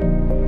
you